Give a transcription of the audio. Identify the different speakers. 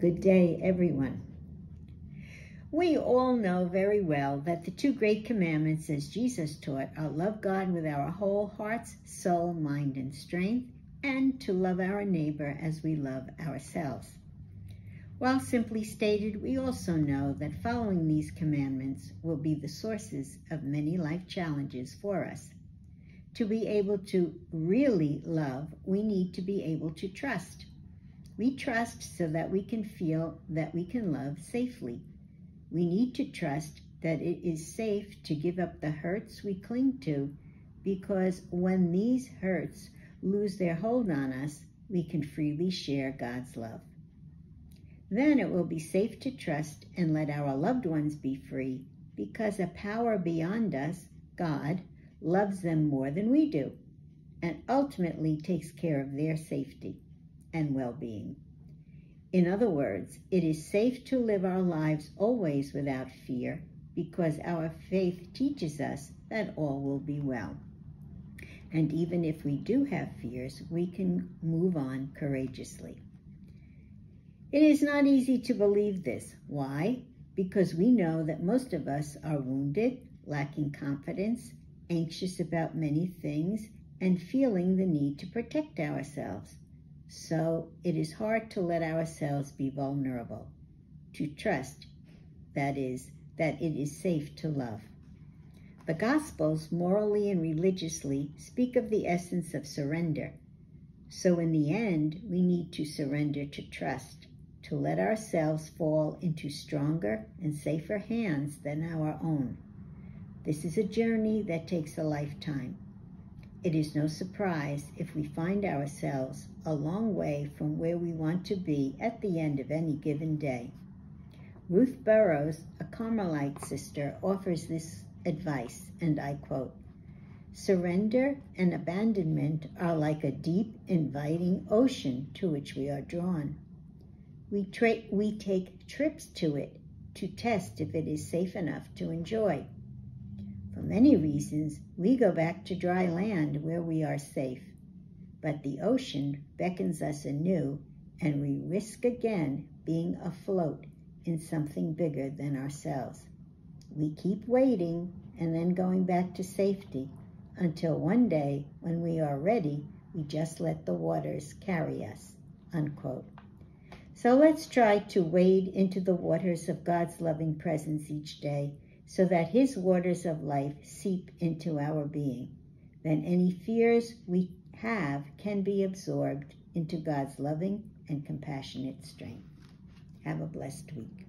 Speaker 1: Good day, everyone. We all know very well that the two great commandments, as Jesus taught, are love God with our whole hearts, soul, mind, and strength, and to love our neighbor as we love ourselves. While simply stated, we also know that following these commandments will be the sources of many life challenges for us. To be able to really love, we need to be able to trust. We trust so that we can feel that we can love safely. We need to trust that it is safe to give up the hurts we cling to because when these hurts lose their hold on us, we can freely share God's love. Then it will be safe to trust and let our loved ones be free because a power beyond us, God, loves them more than we do and ultimately takes care of their safety and well-being. In other words, it is safe to live our lives always without fear because our faith teaches us that all will be well. And even if we do have fears, we can move on courageously. It is not easy to believe this. Why? Because we know that most of us are wounded, lacking confidence, anxious about many things, and feeling the need to protect ourselves. So it is hard to let ourselves be vulnerable, to trust, that is, that it is safe to love. The Gospels, morally and religiously, speak of the essence of surrender. So in the end, we need to surrender to trust, to let ourselves fall into stronger and safer hands than our own. This is a journey that takes a lifetime. It is no surprise if we find ourselves a long way from where we want to be at the end of any given day. Ruth Burrows, a Carmelite sister, offers this advice, and I quote, Surrender and abandonment are like a deep, inviting ocean to which we are drawn. We, we take trips to it to test if it is safe enough to enjoy. For many reasons, we go back to dry land where we are safe. But the ocean beckons us anew, and we risk again being afloat in something bigger than ourselves. We keep waiting and then going back to safety until one day when we are ready, we just let the waters carry us, unquote. So let's try to wade into the waters of God's loving presence each day so that his waters of life seep into our being. Then any fears we have can be absorbed into God's loving and compassionate strength. Have a blessed week.